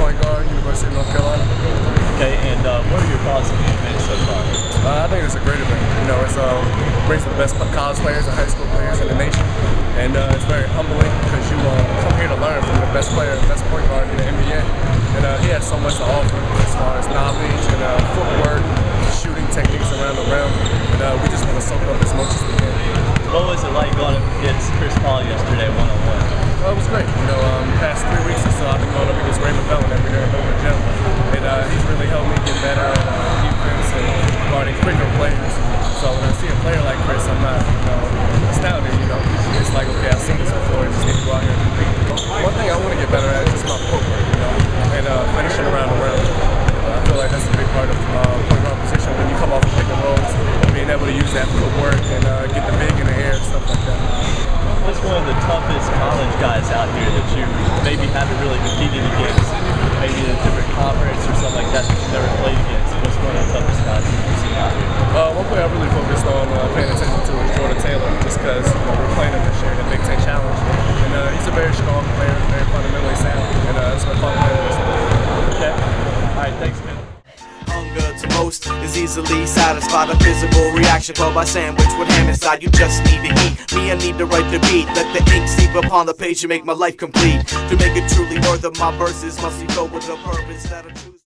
Point guard, University of North Carolina. Okay, and uh, what are your thoughts on the event so far? Uh, I think it's a great event. You know, it's um, brings the best college players and high school players in the nation, and uh, it's very humbling because you uh, come here to learn from the best player, best point guard in the NBA, and uh, he has so much to offer as far as knowledge and uh, footwork, shooting techniques around the rim, and uh, we just want to soak up as much as we can. What was it like going up against Chris Paul yesterday, one on one? Well, it was great. You know, um, past three weeks or so, I've been going up against Raymond Felton every day in the gym, and uh, he's really helped me get better at uh, defense and guarding quicker players. So when I see a player like Chris, I'm not, you know, astounded. You know, it's like okay, I've seen this before. I just need to go out here and compete. One thing I want to get better at is just my footwork, you know, and uh, finishing around the rim. I feel like that's a big part of uh, point guard position when you come off of pick and rolls, being able to use that footwork and uh, get the big in the air and stuff like that. What's one of the toughest college guys out here that you maybe haven't really competed against? Maybe in a different conference or something like that that you've never played against? What's one of the toughest guys you've seen out here? Uh, one player I really focused on uh, paying attention to is Jordan Taylor, just because you know, we're playing him this year in the Big Ten Challenge. And uh, he's a very strong player, very fundamentally sound, and uh, it's been fun playing. Okay. All right, thanks, man. Hunger to most is easily satisfied. A physical reaction called by sandwich with ham inside. You just need to eat. Me, I need to write the beat. Let the ink seep upon the page to make my life complete. To make it truly worth of my verses, must be filled with a purpose that I choose.